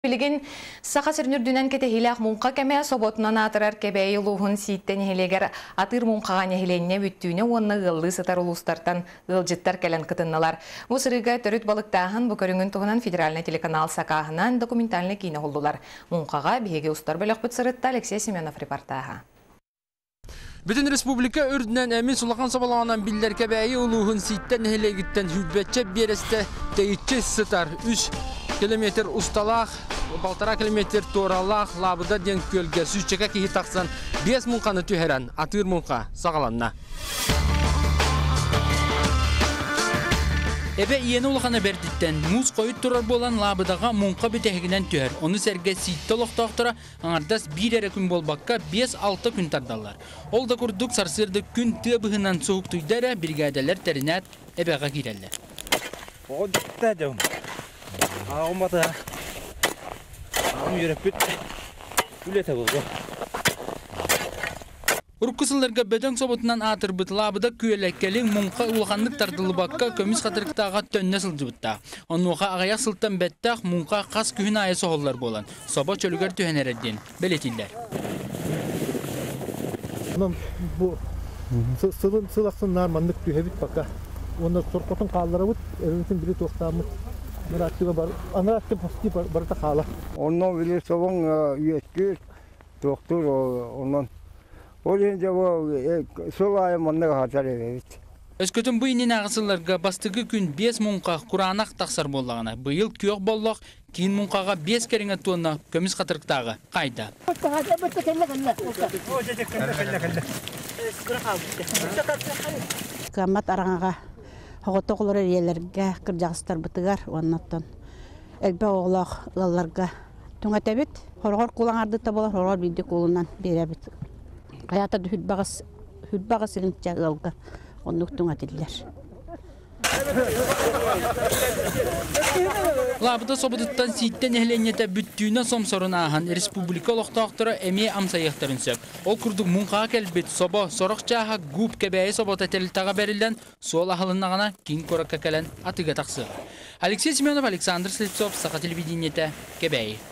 Билигин саха сирнүрдүнен кете хилах мунка кеме соботунан атырар кебей атыр мункага нехиленне бүттүүнө онна ыллы сытар улустартан ылжыттар келен кытынналар. Бу сырыга төрүт балыктагын бу көрүнгүн тугунан федеральный телеканал сакаһынан документальный кино холдулар. Мункага биһиги устар бөлөк бут сырытта Алексей Семенов репортажы. Бүтін республика үрдінен әмін сұлақан сабалағынан биллер кәбәйі ұлуғын ситтен нәхелегіттен хүлбәтче бересті тәйітче сытар 3 километр усталақ, полтора километр торалақ, лабыда ден көлге сүйчеке кейі тақсан 5 мұнқаны түйерен атыр мұнқа сағаланна. Эбе иені улахана бердиттен муз койыт турар болан лабыдаға мунқа бітегінен түйер. Оны сәрге ситті лоқтақтыра аңардас бір әрі күн болбаққа 5-6 күн тардалар. Ол да күрдік сарсырды күн тыбығынан соғық түйдері бригадалар тәрінәт әбеға кирелі. Одықта жауым. Ағымата. Ағым жүріп бүт. Үлеті болды. Уркусыларга бөдөң соботунан атыр бытлабыда күйелеккелин мунка улханнык тардылыбакка көмүс катырыктага төнне сылжыбытта. Онуха агая сылтан беттах мунка кас күйін айы соғылар болан. Соба чөлгөр түйенередден. Белетиллер. Анан бу сылын сылаксын нармандык түйебит бака. Онда соркотун каалдырабыт, эринсин бири токтамыт. Нараттыга бар, анратты пости барта каала. Ondan bilir sabun üyetkir, doktor ondan. O yüzden bu sol ayı manna hatar evet. Өскөтін бұй нен ағысыларға бастығы күн 5 мұнқа құранақ тақсар болағына. Бұйыл күйоқ боллақ, кейін мұнқаға 5 керіңі туына көміс қатырықтағы қайда. Камат араңаға хоғыты қолыр елерге кіржағыстар бұтығар оннаттан. Әлбә оғылақ ылаларға түңә тәбет. Хорғор кулан арды табылар, хорғор биді кулынан берәбет. Хаята хүт бағыс хүт бағыс илинчә ылга. Лабыда событыттан ситтен эхленнете бүттүүнө сомсорун ахан республика олохтоохтора эми амсайыктарын сөп. Ол курдук мунхаа келбит собо сорох чааха гуп кебеи собота телтага берилден сол ахылыннагана кин коракка келен атыга таксы. Алексей Семенов, Александр Слепцов, Саха телевидениете, Кебей.